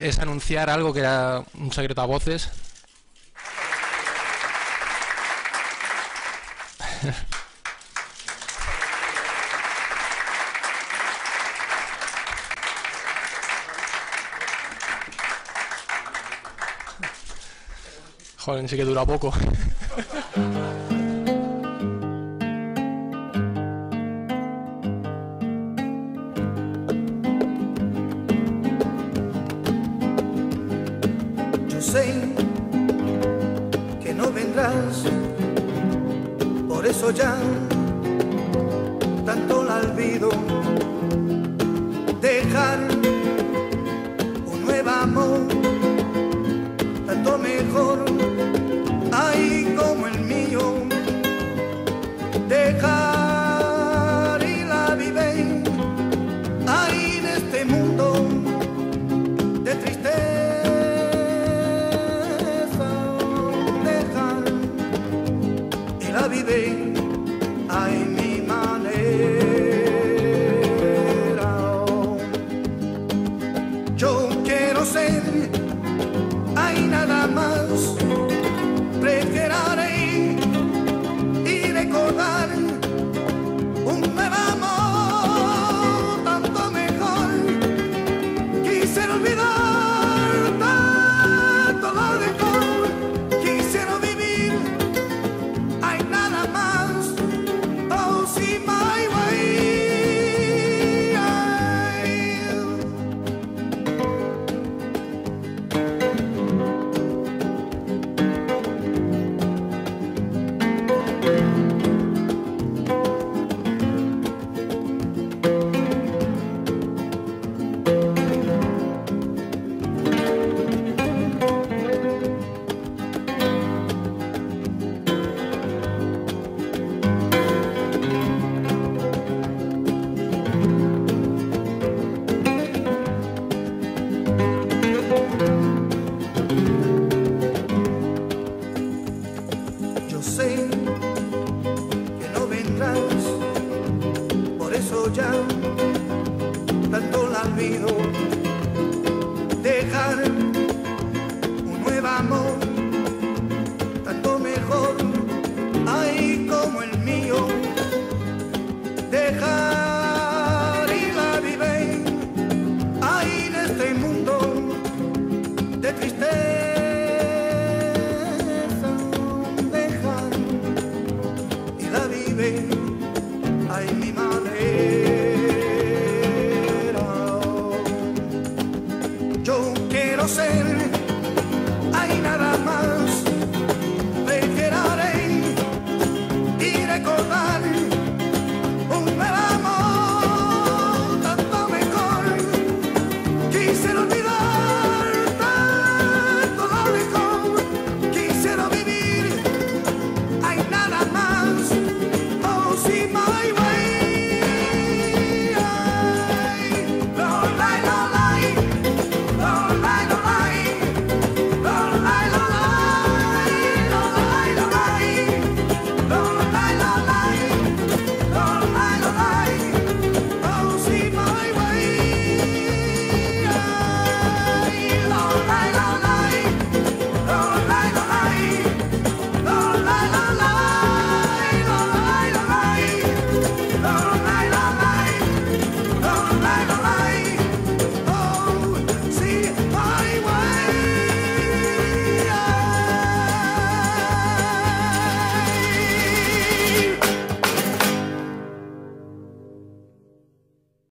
es anunciar algo que era un secreto a voces. Joder, sí que dura poco. sé que no vendrás, por eso ya tanto la olvido. Dejar un nuevo amor, tanto mejor. ya, tanto la olvido hay nada más.